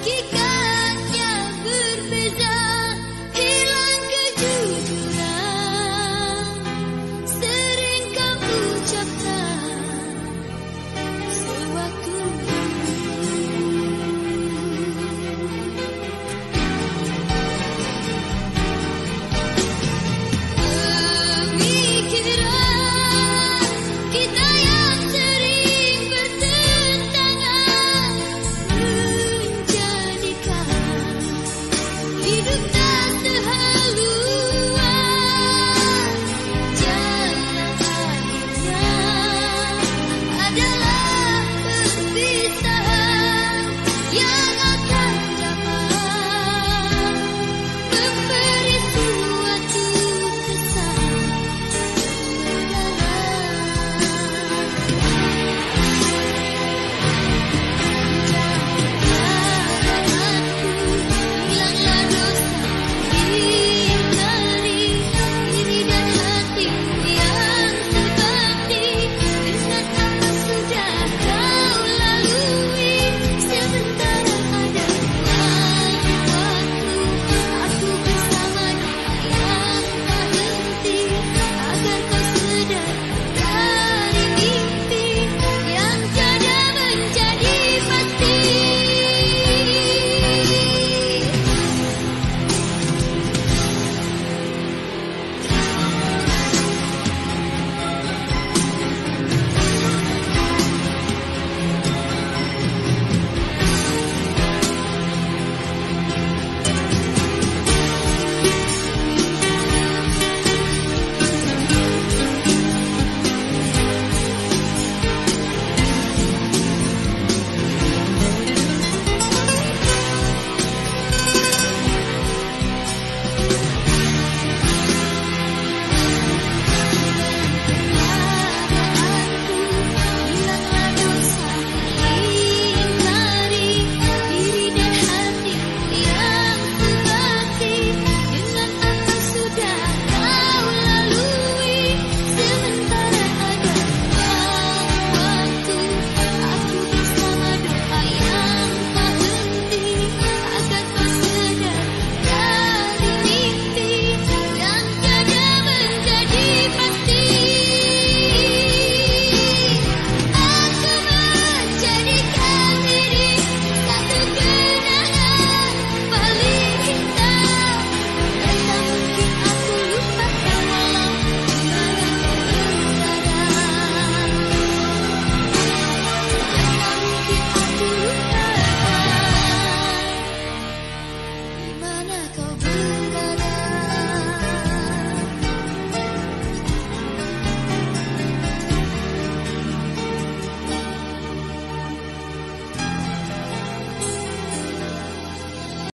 aquí. Thank you.